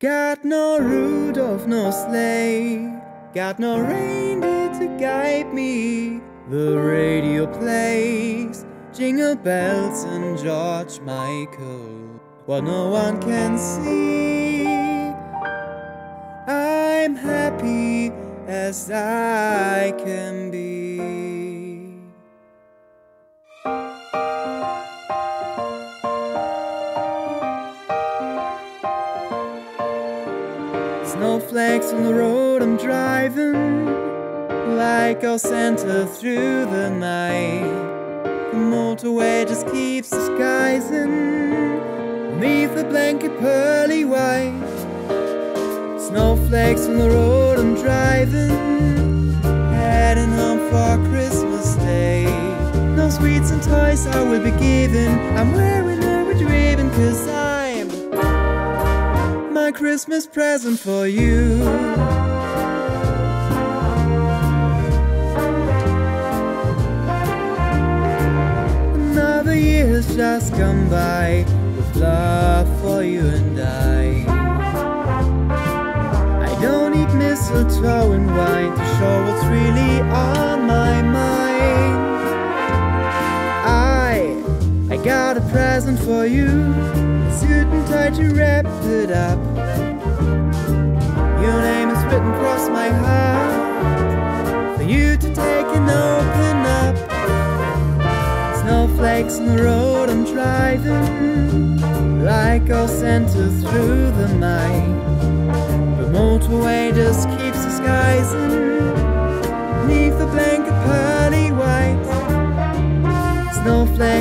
Got no Rudolph, no sleigh. Got no reindeer to guide me. The radio plays jingle bells and George Michael. What no one can see. I'm happy as I can be. Snowflakes on the road I'm driving, like a Santa through the night. The motorway just keeps disguising beneath the blanket pearly white. Snowflakes on the road I'm driving, heading home for Christmas Day. No sweets and toys I will be given. I'm wearing a red ribbon cause I'm my Christmas present for you. Another year's just come by with love for you and I. I don't need mistletoe and wine to show a present for you, a suit and tie to wrap it up. Your name is written across my heart for you to take and open up. Snowflakes on the road I'm driving, like I'll through the night. The motorway just keeps disguising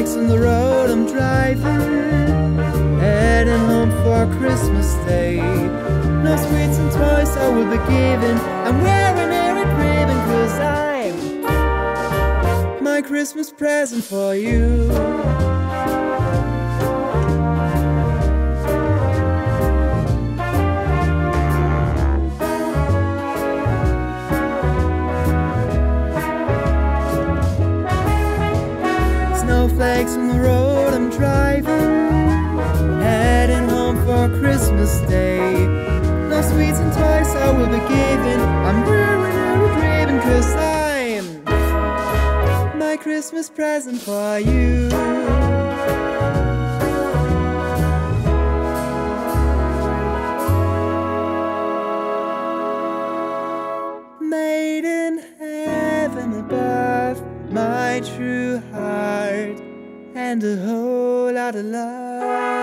Snowflakes on the road I'm driving, heading home for Christmas Day. No sweets and toys I will be given. I'm wearing a red ribbon cause I'm my Christmas present for you. I will be given. I'm red ribbon cause I'm my Christmas present for you. Made in heaven above, my true heart, and a whole lot of love.